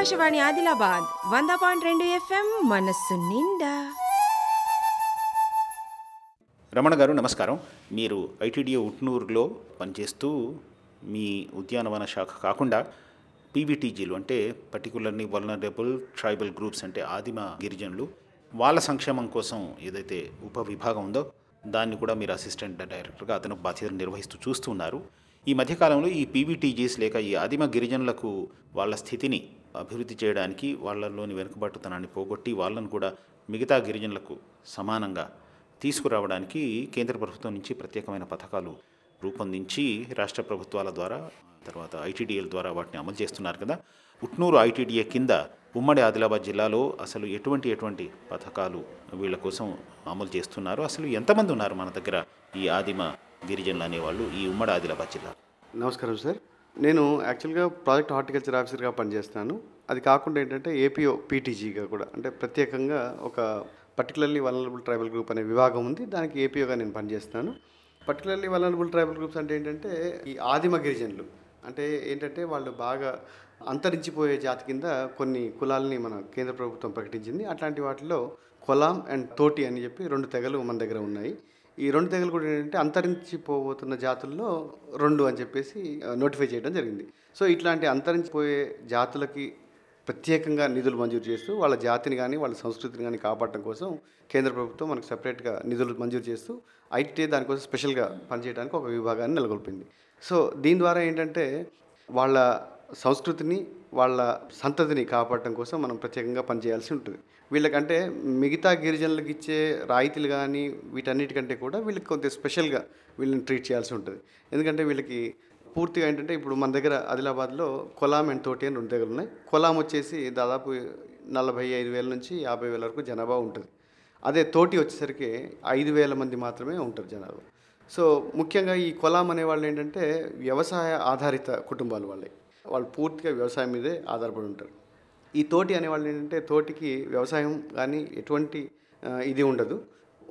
ఆకాశవాణి ఆదిలాబాద్ వంద పాయింట్ రెండు ఎఫ్ఎం మనస్సు నిండా. రమణ గారు నమస్కారం. మీరు ఐటీడీఏ ఉట్నూరులో పనిచేస్తూ మీ ఉద్యానవన శాఖ కాకుండా పీవీటీజీలు అంటే పర్టికులర్లీ వల్నరబుల్ ట్రైబల్ గ్రూప్స్ అంటే ఆదిమ గిరిజనులు వాళ్ళ సంక్షేమం కోసం ఏదైతే ఉప విభాగం ఉందో దాన్ని కూడా మీరు అసిస్టెంట్ డైరెక్టర్గా అతను బాధ్యతలు నిర్వహిస్తూ చూస్తున్నారు. ఈ మధ్యకాలంలో ఈ పీవీటీజీస్ లేక ఈ ఆదిమ గిరిజనులకు వాళ్ళ స్థితిని అభివృద్ధి చేయడానికి వాళ్ళలోని వెనుకబాటుతనాన్ని పోగొట్టి వాళ్ళను కూడా మిగతా గిరిజనులకు సమానంగా తీసుకురావడానికి కేంద్ర ప్రభుత్వం నుంచి ప్రత్యేకమైన పథకాలు రూపొందించి రాష్ట్ర ప్రభుత్వాల ద్వారా తర్వాత ఐటీడీఎల్ ద్వారా వాటిని అమలు చేస్తున్నారు కదా. ఉట్నూరు ఐటీడీఏ కింద ఉమ్మడి ఆదిలాబాద్ జిల్లాలో అసలు ఎటువంటి ఎటువంటి పథకాలు వీళ్ళ కోసం అమలు చేస్తున్నారు? అసలు ఎంతమంది ఉన్నారు మన దగ్గర ఈ ఆదిమ గిరిజనులు అనేవాళ్ళు ఈ ఉమ్మడి ఆదిలాబాద్ జిల్లా నమస్కారం సార్. నేను యాక్చువల్గా ప్రాజెక్ట్ హార్టికల్చర్ ఆఫీసర్గా పనిచేస్తాను. అది కాకుండా ఏంటంటే ఏపీఓ పీటీజీగా కూడా. అంటే ప్రత్యేకంగా ఒక పర్టికులర్లీ వలనరబుల్ ట్రైబల్ గ్రూప్ అనే విభాగం ఉంది. దానికి ఏపీఓగా నేను పనిచేస్తాను. పర్టికులర్లీ వలనరబుల్ ట్రైబల్ గ్రూప్స్ అంటే ఏంటంటే ఈ ఆదిమ గిరిజనులు. అంటే ఏంటంటే వాళ్ళు బాగా అంతరించిపోయే జాతి కింద కొన్ని కులాలని మన కేంద్ర ప్రభుత్వం ప్రకటించింది. అట్లాంటి వాటిలో కొలాం అండ్ తోటి అని చెప్పి రెండు తెగలు మన దగ్గర ఉన్నాయి. ఈ రెండు తెగలు కూడా ఏంటంటే అంతరించిపోతున్న జాతుల్లో రెండు అని చెప్పేసి నోటిఫై చేయడం జరిగింది. సో ఇట్లాంటి అంతరించిపోయే జాతులకి ప్రత్యేకంగా నిధులు మంజూరు చేస్తూ వాళ్ళ జాతిని కానీ వాళ్ళ సంస్కృతిని కానీ కాపాడటం కోసం కేంద్ర ప్రభుత్వం మనకు సపరేట్గా నిధులు మంజూరు చేస్తూ ఐటీ దానికోసం స్పెషల్గా పనిచేయడానికి ఒక విభాగాన్ని నెలకొల్పింది. సో దీని ద్వారా ఏంటంటే వాళ్ళ సంస్కృతిని వాళ్ళ సంతతిని కాపాడటం కోసం మనం ప్రత్యేకంగా పనిచేయాల్సి ఉంటుంది. వీళ్ళకంటే మిగతా గిరిజనులకు ఇచ్చే రాయితీలు కానీ వీటన్నిటికంటే కూడా వీళ్ళకి కొంత స్పెషల్గా వీళ్ళని ట్రీట్ చేయాల్సి ఉంటుంది. ఎందుకంటే వీళ్ళకి పూర్తిగా ఏంటంటే ఇప్పుడు మన దగ్గర ఆదిలాబాద్లో కొలాం అండ్ తోటి అని రెండు దగ్గర ఉన్నాయి కొలాం వచ్చేసి దాదాపు నలభై ఐదు వేల నుంచి యాభై వేల వరకు జనాభా ఉంటుంది. అదే తోటి వచ్చేసరికి ఐదు వేల మంది మాత్రమే ఉంటారు జనాభా. సో ముఖ్యంగా ఈ కొలాం అనే వాళ్ళు ఏంటంటే వ్యవసాయ ఆధారిత కుటుంబాలు వాళ్ళే. వాళ్ళు పూర్తిగా వ్యవసాయం మీదే ఆధారపడి ఉంటారు. ఈ తోటి అనేవాళ్ళు ఏంటంటే తోటికి వ్యవసాయం కానీ ఎటువంటి ఇది ఉండదు.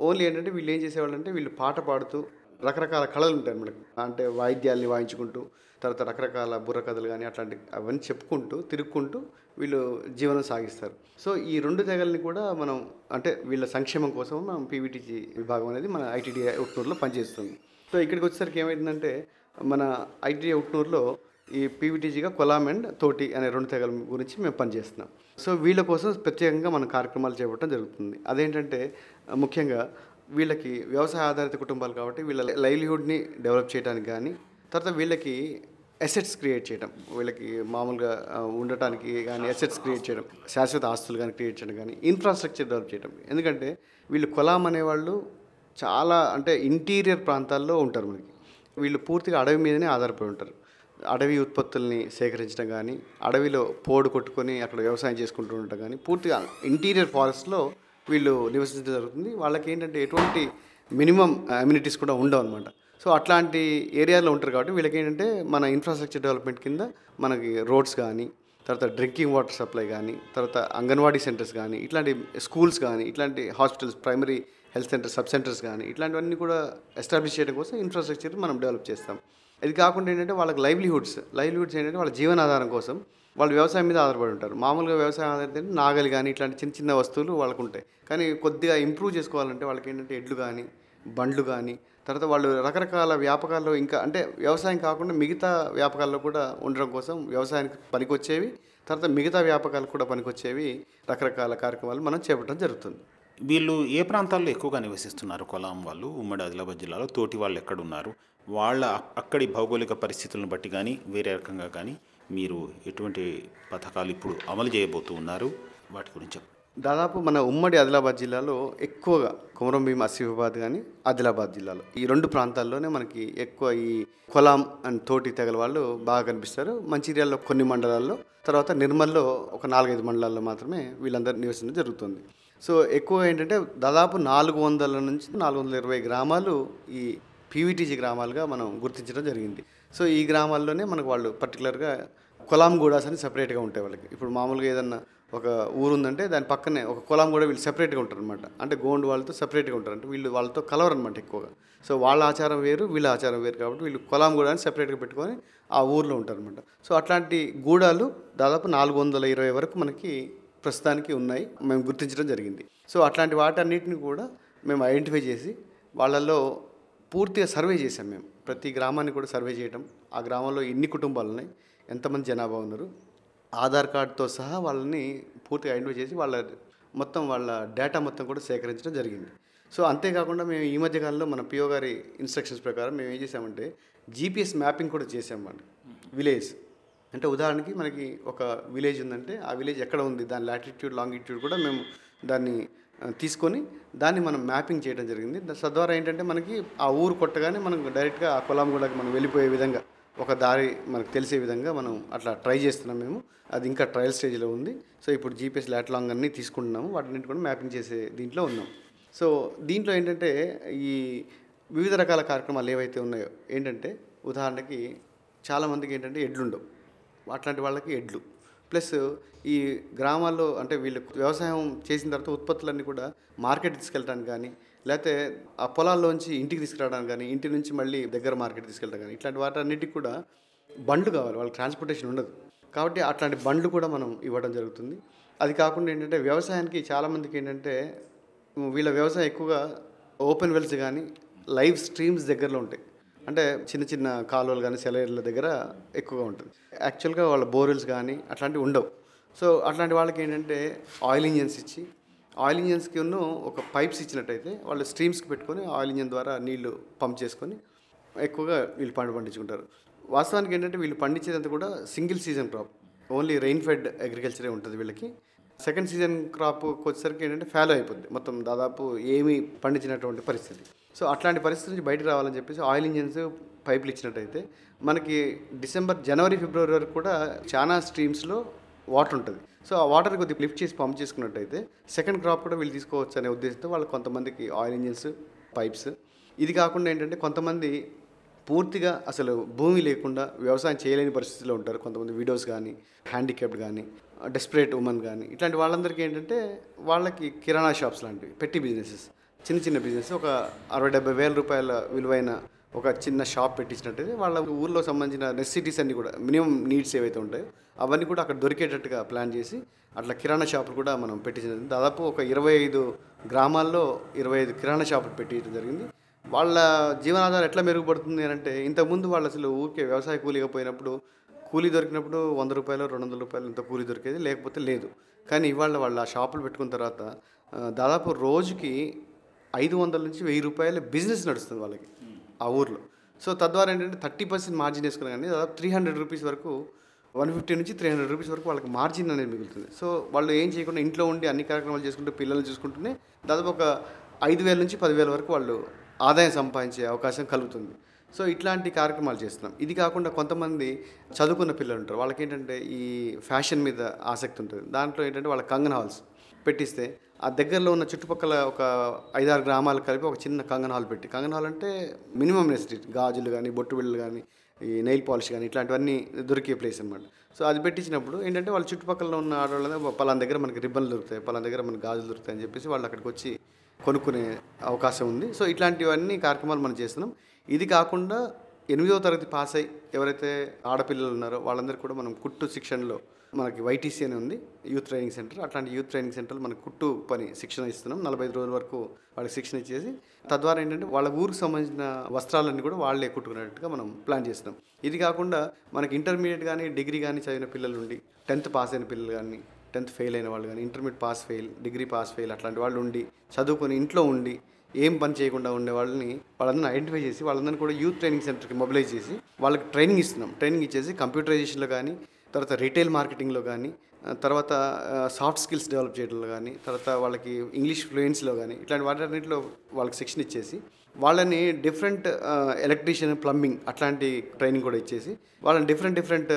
ఓన్లీ ఏంటంటే వీళ్ళు ఏం చేసేవాళ్ళు అంటే వీళ్ళు పాట పాడుతూ రకరకాల కళలు ఉంటాయి మనకి. అంటే వాయిద్యాల్ని వాయించుకుంటూ తర్వాత రకరకాల బుర్రకథలు కానీ అట్లాంటి అవన్నీ చెప్పుకుంటూ తిరుక్కుంటూ వీళ్ళు జీవనం సాగిస్తారు. సో ఈ రెండు తెగల్ని కూడా మనం అంటే వీళ్ళ సంక్షేమం కోసం మనం పీవీటీజీ విభాగం అనేది మన ఐటీడీ ఉట్నూరులో పనిచేస్తుంది. సో ఇక్కడికి వచ్చేసరికి ఏమైందంటే మన ఐటీడీ ఉట్నూరులో ఈ పీవీటీజీగా కొలాం అండ్ తోటి అనే రెండు తెగల గురించి మేము పనిచేస్తున్నాం. సో వీళ్ళ కోసం ప్రత్యేకంగా మన కార్యక్రమాలు చేపట్టడం జరుగుతుంది. అదేంటంటే ముఖ్యంగా వీళ్ళకి వ్యవసాయ ఆధారిత కుటుంబాలు కాబట్టి వీళ్ళ లైవ్లీహుడ్ని డెవలప్ చేయడానికి కానీ తర్వాత వీళ్ళకి అసెట్స్ క్రియేట్ చేయడం వీళ్ళకి మామూలుగా ఉండటానికి కానీ అసెట్స్ క్రియేట్ చేయడం శాశ్వత ఆస్తులు కానీ క్రియేట్ చేయడం కానీ ఇన్ఫ్రాస్ట్రక్చర్ డెవలప్ చేయడం ఎందుకంటే వీళ్ళు కొలాం అనేవాళ్ళు చాలా అంటే ఇంటీరియర్ ప్రాంతాల్లో ఉంటారు మనకి. వీళ్ళు పూర్తిగా అడవి మీదనే ఆధారపడి ఉంటారు. అడవి ఉత్పత్తుల్ని సేకరించడం కానీ అడవిలో పోడు కొట్టుకొని అక్కడ వ్యవసాయం చేసుకుంటూ ఉండటం కానీ పూర్తిగా ఇంటీరియర్ ఫారెస్ట్లో వీళ్ళు నివసించడం జరుగుతుంది. వాళ్ళకి ఏంటంటే ఎటువంటి మినిమం అమ్యూనిటీస్ కూడా ఉండవు అనమాట సో అట్లాంటి ఏరియాలో ఉంటారు కాబట్టి వీళ్ళకి ఏంటంటే మన ఇన్ఫ్రాస్ట్రక్చర్ డెవలప్మెంట్ కింద మనకి రోడ్స్ కానీ తర్వాత డ్రింకింగ్ వాటర్ సప్లై కానీ తర్వాత అంగన్వాడీ సెంటర్స్ కానీ ఇట్లాంటి స్కూల్స్ కానీ ఇట్లాంటి hospitals primary health centre sub centres కానీ ఇట్లాంటివన్నీ కూడా ఎస్టాబ్లిష్ చేయడం కోసం ఇన్ఫ్రాస్ట్రక్చర్ మనం డెవలప్ చేస్తాం. ఇది కాకుండా ఏంటంటే వాళ్ళకి లైవ్లీహుడ్స్ లైవ్లీహుడ్స్ ఏంటంటే వాళ్ళ జీవనాధారం కోసం వాళ్ళు వ్యవసాయం మీద ఆధారపడి ఉంటారు. మామూలుగా వ్యవసాయం ఆధారిత నాగలి కానీ ఇట్లాంటి చిన్న చిన్న వస్తువులు వాళ్ళకు ఉంటాయి. కానీ కొద్దిగా ఇంప్రూవ్ చేసుకోవాలంటే వాళ్ళకి ఏంటంటే ఎడ్లు కానీ బండ్లు కానీ తర్వాత వాళ్ళు రకరకాల వ్యాపకాల్లో ఇంకా అంటే వ్యవసాయం కాకుండా మిగతా వ్యాపకాల్లో కూడా ఉండడం కోసం వ్యవసాయానికి పనికొచ్చేవి తర్వాత మిగతా వ్యాపకాలు కూడా పనికొచ్చేవి రకరకాల కార్యక్రమాలు మనం చేపట్టడం జరుగుతుంది. వీళ్ళు ఏ ప్రాంతాల్లో ఎక్కువగా నివసిస్తున్నారు? కొలాం వాళ్ళు ఉమ్మడి ఆదిలాబాద్ జిల్లాలో తోటి వాళ్ళు ఎక్కడున్నారు? వాళ్ళ అక్కడి భౌగోళిక పరిస్థితులను బట్టి కానీ వేరే రకంగా కానీ మీరు ఎటువంటి పథకాలు ఇప్పుడు అమలు చేయబోతూ ఉన్నారు? వాటి గురించి దాదాపు మన ఉమ్మడి ఆదిలాబాద్ జిల్లాలో ఎక్కువగా కుమరం భీం ఆసిఫాబాద్ కానీ ఆదిలాబాద్ జిల్లాలో ఈ రెండు ప్రాంతాల్లోనే మనకి ఎక్కువ ఈ కొలాం అండ్ తోటి తెగల వాళ్ళు బాగా కనిపిస్తారు. మంచిర్యాలలో కొన్ని మండలాల్లో తర్వాత నిర్మల్లో ఒక నాలుగైదు మండలాల్లో మాత్రమే వీళ్ళందరూ నివసించడం జరుగుతుంది. సో ఎక్కువ ఏంటంటే దాదాపు నాలుగు వందల నుంచి నాలుగు వందల ఇరవై గ్రామాలు ఈ పీవీటీజీ గ్రామాలుగా మనం గుర్తించడం జరిగింది. సో ఈ గ్రామాల్లోనే మనకు వాళ్ళు పర్టికులర్గా కొలాం గూడాస్ అని సపరేట్గా ఉంటాయి వాళ్ళకి. ఇప్పుడు మామూలుగా ఏదన్నా ఒక ఊరు ఉందంటే దాని పక్కనే ఒక కులం కూడా వీళ్ళు సెపరేట్గా ఉంటారు అనమాట అంటే గోండు వాళ్ళతో సపరేట్గా ఉంటారు. అంటే వీళ్ళు వాళ్ళతో కలవరు అనమాట ఎక్కువగా. సో వాళ్ళ ఆచారం వేరు వీళ్ళ ఆచారం వేరు కాబట్టి వీళ్ళు కులం కూడా సెపరేట్గా పెట్టుకొని ఆ ఊర్లో ఉంటారు అనమాట సో అట్లాంటి గూడాలు దాదాపు నాలుగు వందల ఇరవై వరకు మనకి ప్రస్తుతానికి ఉన్నాయి. మేము గుర్తించడం జరిగింది. సో అట్లాంటి వాటన్నిటిని కూడా మేము ఐడెంటిఫై చేసి వాళ్ళల్లో పూర్తిగా సర్వే చేసాం మేము. ప్రతి గ్రామాన్ని కూడా సర్వే చేయడం ఆ గ్రామంలో ఎన్ని కుటుంబాలు ఉన్నాయి ఎంతమంది జనాభా ఉన్నారు ఆధార్ కార్డుతో సహా వాళ్ళని పూర్తిగా ఐడెంటిఫై చేసి వాళ్ళ మొత్తం వాళ్ళ డేటా మొత్తం కూడా సేకరించడం జరిగింది. సో అంతేకాకుండా మేము ఈ మధ్య కాలంలో మన పిఓ గారి ఇన్స్ట్రక్షన్స్ ప్రకారం మేము ఏం చేసామంటే జీపీఎస్ మ్యాపింగ్ కూడా చేసామండి విలేజ్. అంటే ఉదాహరణకి మనకి ఒక విలేజ్ ఉందంటే ఆ విలేజ్ ఎక్కడ ఉంది దాని లాటిట్యూడ్ లాంగిట్యూడ్ కూడా మేము దాన్ని తీసుకొని దాన్ని మనం మ్యాపింగ్ చేయడం జరిగింది. తద్వారా ఏంటంటే మనకి ఆ ఊరు కొట్టగానే మనం డైరెక్ట్గా ఆ కొలంగూడకి మనం వెళ్ళిపోయే విధంగా ఒక దారి మనకు తెలిసే విధంగా మనం అట్లా ట్రై చేస్తున్నాం మేము. అది ఇంకా ట్రయల్ స్టేజ్లో ఉంది. సో ఇప్పుడు జీపీఎస్ లాట్లాంగ్ అన్నీ తీసుకుంటున్నాము. వాటిని కూడా మ్యాపింగ్ చేసే దీంట్లో ఉన్నాం. సో దీంట్లో ఏంటంటే ఈ వివిధ రకాల కార్యక్రమాలు ఏవైతే ఉన్నాయో ఏంటంటే ఉదాహరణకి చాలామందికి ఏంటంటే ఎడ్లుండవు. అట్లాంటి వాళ్ళకి ఎడ్లు. ప్లస్ ఈ గ్రామాల్లో అంటే వీళ్ళు వ్యవసాయం చేసిన తర్వాత ఉత్పత్తులన్నీ కూడా మార్కెట్ తీసుకెళ్ళడానికి కానీ లేకపోతే ఆ పొలాల్లోంచి ఇంటికి తీసుకురావడానికి కానీ ఇంటి నుంచి మళ్ళీ దగ్గర మార్కెట్ తీసుకెళ్ళడం కానీ ఇట్లాంటి వాటన్నిటికి కూడా బండ్లు కావాలి. వాళ్ళకి ట్రాన్స్పోర్టేషన్ ఉండదు. కాబట్టి అట్లాంటి బండ్లు కూడా మనం ఇవ్వడం జరుగుతుంది. అది కాకుండా ఏంటంటే వ్యవసాయానికి చాలామందికి ఏంటంటే వీళ్ళ వ్యవసాయం ఎక్కువగా ఓపెన్ వెల్స్ కానీ లైవ్ స్ట్రీమ్స్ దగ్గరలో ఉంటాయి. అంటే చిన్న చిన్న కాలువలు కానీ సెలైర్ల దగ్గర ఎక్కువగా ఉంటుంది. యాక్చువల్గా వాళ్ళ బోర్వెల్స్ కానీ అట్లాంటివి ఉండవు. సో అట్లాంటి వాళ్ళకి ఏంటంటే ఆయిల్ ఇంజన్స్ ఇచ్చి ఆయిల్ ఇంజన్స్కి ఉన్న ఒక పైప్స్ ఇచ్చినట్టయితే వాళ్ళు స్ట్రీమ్స్కి పెట్టుకొని ఆయిల్ ఇంజన్ ద్వారా నీళ్ళు పంప్ చేసుకొని ఎక్కువగా వీళ్ళు పంట పండించుకుంటారు. వాస్తవానికి ఏంటంటే వీళ్ళు పండించేదంతా కూడా single season crop. Only rain fed అగ్రికల్చరే ఉంటుంది వీళ్ళకి. సెకండ్ సీజన్ క్రాప్కి వచ్చేసరికి ఏంటంటే ఫాలో అయిపోద్ది. మొత్తం దాదాపు ఏమీ పండించినటువంటి పరిస్థితి. సో అట్లాంటి పరిస్థితి నుంచి బయటకు రావాలని చెప్పేసి ఆయిల్ ఇంజన్స్ పైపులు ఇచ్చినట్టయితే మనకి డిసెంబర్ జనవరి ఫిబ్రవరి వరకు కూడా చాలా స్ట్రీమ్స్లో వాటర్ ఉంటుంది. సో ఆ వాటర్ కొద్దిగా లిఫ్ట్ చేసి పంప్ చేసుకున్నట్టయితే సెకండ్ క్రాప్ కూడా వీళ్ళు తీసుకోవచ్చు అనే ఉద్దేశంతో వాళ్ళు కొంతమందికి ఆయిల్ ఇంజిన్స్ పైప్స్. ఇది కాకుండా ఏంటంటే కొంతమంది పూర్తిగా అసలు భూమి లేకుండా వ్యవసాయం చేయలేని పరిస్థితిలో ఉంటారు కొంతమంది విడోస్ కానీ హ్యాండిక్యాప్డ్ కానీ డెస్పరేట్ ఉమెన్ కానీ ఇట్లాంటి వాళ్ళందరికీ ఏంటంటే వాళ్ళకి కిరాణా షాప్స్ లాంటివి పెట్టి బిజినెసెస్ చిన్న చిన్న బిజినెస్ ఒక అరవై డెబ్బై వేల రూపాయల విలువైన ఒక చిన్న షాప్ పెట్టించినట్టయితే వాళ్ళ ఊర్లో సంబంధించిన నెసిటీస్ అన్నీ కూడా మినిమం నీడ్స్ ఏవైతే ఉంటాయో అవన్నీ కూడా అక్కడ దొరికేటట్టుగా ప్లాన్ చేసి అట్లా కిరాణా షాపులు కూడా మనం పెట్టించడం దాదాపు ఒక ఇరవై ఐదు గ్రామాల్లో ఇరవై ఐదు కిరాణా షాపులు పెట్టించడం జరిగింది. వాళ్ళ జీవనాధారం ఎట్లా మెరుగుపడుతుంది అని అంటే ఇంతకుముందు వాళ్ళు అసలు ఊరికే వ్యవసాయ కూలీగా పోయినప్పుడు కూలీ దొరికినప్పుడు వంద రూపాయలు రెండు వందల రూపాయలు ఇంత కూలీ దొరికేది లేకపోతే లేదు. కానీ ఇవాళ వాళ్ళు ఆ షాపులు పెట్టుకున్న తర్వాత దాదాపు రోజుకి ఐదు వందల నుంచి వెయ్యి రూపాయల బిజినెస్ నడుస్తుంది వాళ్ళకి ఆ ఊర్లో. సో తద్వారా ఏంటంటే థర్టీ పర్సెంట్ మార్జిన్ వేసుకున్నా కానీ దాదాపు త్రీ హండ్రెడ్ రూపీస్ వరకు వన్ ఫిఫ్టీ నుంచి త్రీ హండ్రెడ్ రూపీస్ వరకు వాళ్ళకి మార్జిన్ అనేది మిగులుతుంది. సో వాళ్ళు ఏం చేయకుండా ఇంట్లో ఉండి అన్ని కార్యక్రమాలు చేసుకుంటూ పిల్లల్ని చూసుకుంటూనే దాదాపు ఒక ఐదు వేల నుంచి పదివేల వరకు వాళ్ళు ఆదాయం సంపాదించే అవకాశం కలుగుతుంది. సో ఇట్లాంటి కార్యక్రమాలు చేస్తున్నాం. ఇది కాకుండా కొంతమంది చదువుకున్న పిల్లలు ఉంటారు వాళ్ళకి ఏంటంటే ఈ ఫ్యాషన్ మీద ఆసక్తి ఉంటుంది. దాంట్లో ఏంటంటే వాళ్ళ కంగన్ హాల్స్ పెట్టిస్తే ఆ దగ్గరలో ఉన్న చుట్టుపక్కల ఒక ఐదారు గ్రామాలు కలిపి ఒక చిన్న కంగన్ హాల్ పెట్టి కంగన్ హాల్ అంటే మినిమం నెసిటీ గాజులు కానీ బొట్టు బిళ్ళలు కానీ ఈ నెయిల్ పాలిష్ కానీ ఇట్లాంటివన్నీ దొరికే ప్లేస్ అనమాట సో అది పెట్టించినప్పుడు ఏంటంటే వాళ్ళ చుట్టుపక్కల ఉన్న ఆడవాళ్ళ పలానా దగ్గర మనకి రిబ్బన్లు దొరుకుతాయి పలానా దగ్గర మనకి గాజులు దొరుకుతాయి అని చెప్పేసి వాళ్ళు అక్కడికి వచ్చి కొనుక్కునే అవకాశం ఉంది. సో ఇట్లాంటివన్నీ కార్యక్రమాలు మనం చేస్తున్నాం. ఇది కాకుండా ఎనిమిదవ తరగతి పాస్ అయ్యి ఎవరైతే ఆడపిల్లలు ఉన్నారో వాళ్ళందరూ కూడా మనం కుట్టు శిక్షణలో మనకి వైటీసీ అని ఉంది యూత్ ట్రైనింగ్ సెంటర్. అట్లాంటి యూత్ ట్రైనింగ్ సెంటర్లో మనకు కుట్టు పని శిక్షణ ఇస్తున్నాం. నలభై ఐదు రోజుల వరకు వాళ్ళకి శిక్షణ ఇచ్చేసి తద్వారా ఏంటంటే వాళ్ళ ఊరికి సంబంధించిన వస్త్రాలన్నీ కూడా వాళ్ళే కుట్టుకునేట్టుగా మనం ప్లాన్ చేస్తున్నాం. ఇది కాకుండా మనకి ఇంటర్మీడియట్ కానీ డిగ్రీ కానీ చదివిన పిల్లలు ఉండి టెన్త్ పాస్ అయిన పిల్లలు కానీ టెన్త్ ఫెయిల్ అయిన వాళ్ళు కానీ intermediate pass fail degree pass fail అట్లాంటి వాళ్ళు ఉండి చదువుకొని ఇంట్లో ఉండి ఏం పని చేయకుండా ఉండే వాళ్ళని వాళ్ళందరిని ఐడెంటిఫై చేసి వాళ్ళందరినీ కూడా యూత్ ట్రైనింగ్ సెంటర్కి మొబిలైజ్ చేసి వాళ్ళకి ట్రైనింగ్ ఇస్తున్నాం. ట్రైనింగ్ ఇచ్చేసి కంప్యూటరైజేషన్లో కానీ తర్వాత రీటైల్ మార్కెటింగ్లో కానీ తర్వాత సాఫ్ట్ స్కిల్స్ డెవలప్ చేయడంలో కానీ తర్వాత వాళ్ళకి ఇంగ్లీష్ ఫ్లూయెన్స్లో కానీ ఇట్లాంటి వాటన్నిటిలో వాళ్ళకి శిక్షణ ఇచ్చేసి వాళ్ళని డిఫరెంట్ ఎలక్ట్రీషియన్ ప్లంబింగ్ అట్లాంటి ట్రైనింగ్ కూడా ఇచ్చేసి వాళ్ళని డిఫరెంట్ డిఫరెంట్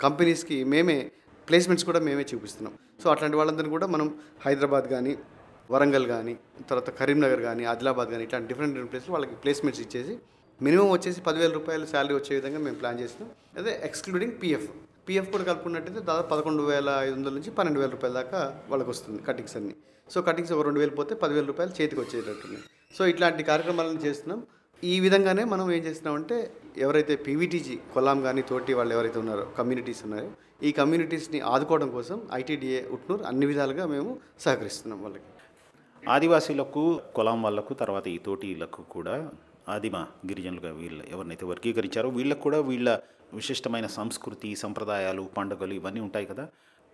కంపెనీస్కి మేమే ప్లేస్మెంట్స్ కూడా మేమే చూపిస్తున్నాం. సో అట్లాంటి వాళ్ళందరినీ కూడా మనం హైదరాబాద్ కానీ వరంగల్ కానీ తర్వాత కరీంనగర్ కానీ ఆదిలాబాద్ కానీ ఇట్లాంటి డిఫరెంట్ డిఫరెంట్ ప్లేస్లో వాళ్ళకి ప్లేస్మెంట్స్ ఇచ్చేసి మినిమం వచ్చేసి పదివేల రూపాయలు శాలరీ వచ్చే విధంగా మేము ప్లాన్ చేసినాం అదే ఎక్స్క్లూడింగ్ పిఎఫ్ పిఎఫ్ కూడా కలుపుకున్నట్టయితే దాదాపు పదకొండు వేల ఐదు వందల నుంచి పన్నెండు వేల రూపాయల దాకా వాళ్ళకి వస్తుంది కటింగ్స్ అన్ని. సో కటింగ్స్ ఒక రెండు వేలు పోతే పదివేల రూపాయలు చేతికి వచ్చేటట్టున్నాయి సో ఇట్లాంటి కార్యక్రమాలను చేస్తున్నాం. ఈ విధంగానే మనం ఏం చేస్తున్నామంటే ఎవరైతే పీవీటీజీ కొల్లాం కానీ తోటి వాళ్ళు ఎవరైతే ఉన్నారో కమ్యూనిటీస్ ఉన్నాయో ఈ కమ్యూనిటీస్ని ఆదుకోవడం కోసం ఐటీడీఏ ఉట్నూరు అన్ని విధాలుగా మేము సహకరిస్తున్నాం వాళ్ళకి. ఆదివాసీలకు కులం వాళ్ళకు తర్వాత ఈ తోటీలకు కూడా ఆదిమ గిరిజనులుగా వీళ్ళు ఎవరినైతే వర్గీకరించారో వీళ్ళకు కూడా వీళ్ళ విశిష్టమైన సంస్కృతి సంప్రదాయాలు పండుగలు ఇవన్నీ ఉంటాయి కదా.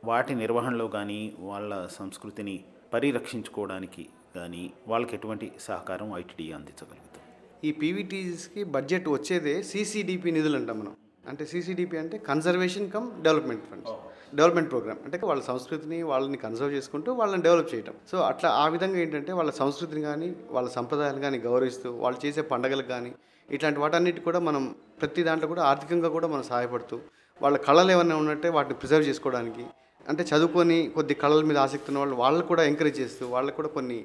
వాటి నిర్వహణలో కానీ వాళ్ళ సంస్కృతిని పరిరక్షించుకోవడానికి కానీ వాళ్ళకి ఎటువంటి సహకారం ఐటీడీ అందించగలుగుతుంది? ఈ పీవీటీస్కి బడ్జెట్ వచ్చేదే సీసీడీపీ నిధులు అంటాం మనం. అంటే సీసీడీపీ అంటే conservation cum development funds development programme అంటే వాళ్ళ సంస్కృతిని వాళ్ళని కన్సర్వ్ చేసుకుంటూ వాళ్ళని డెవలప్ చేయటం. సో అట్లా ఆ విధంగా ఏంటంటే వాళ్ళ సంస్కృతిని కానీ వాళ్ళ సంప్రదాయాలు కానీ గౌరవిస్తూ వాళ్ళు చేసే పండగలకు కానీ ఇట్లాంటి వాటన్నిటి కూడా మనం ప్రతి దాంట్లో కూడా ఆర్థికంగా కూడా మనం సహాయపడుతూ వాళ్ళ కళలు ఏమైనా ఉన్నట్టే వాటిని ప్రిజర్వ్ చేసుకోవడానికి అంటే చదువుకొని కొద్ది కళల మీద ఆసక్తి ఉన్న వాళ్ళు వాళ్ళు కూడా ఎంకరేజ్ చేస్తూ వాళ్ళకు కూడా కొన్ని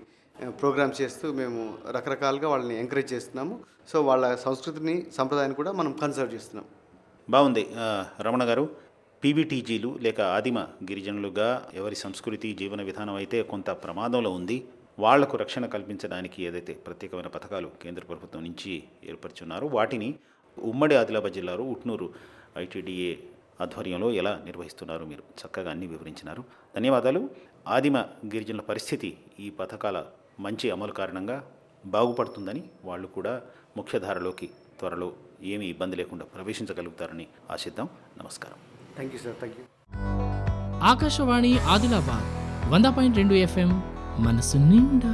ప్రోగ్రామ్స్ చేస్తూ మేము రకరకాలుగా వాళ్ళని ఎంకరేజ్ చేస్తున్నాము. సో వాళ్ళ సంస్కృతిని సంప్రదాయాన్ని కూడా మనం కన్సర్వ్ చేస్తున్నాం. బాగుంది. రమణ గారు పీబీటీజీలు లేక ఆదిమ గిరిజనులుగా ఎవరి సంస్కృతి జీవన విధానం అయితే కొంత ప్రమాదంలో ఉంది వాళ్ళకు రక్షణ కల్పించడానికి ఏదైతే ప్రత్యేకమైన పథకాలు కేంద్ర ప్రభుత్వం నుంచి ఏర్పరుచున్నారో వాటిని ఉమ్మడి ఆదిలాబాద్ జిల్లాలో ఉట్నూరు ఐటీడీఏ ఆధ్వర్యంలో ఎలా నిర్వహిస్తున్నారు మీరు? చక్కగా అన్ని వివరించినారు. ధన్యవాదాలు. ఆదిమ గిరిజనుల పరిస్థితి ఈ పథకాల మంచి అమలు కారణంగా బాగుపడుతుందని వాళ్ళు కూడా ముఖ్యధారలోకి త్వరలో ఏమీ ఇబ్బంది లేకుండా ప్రవేశించగలుగుతారని ఆశిద్దాం. నమస్కారం. Thank you sir thank you Akashvani Adilabad వంద పాయింట్ రెండు ఎఫ్ఎం మనసు నిండా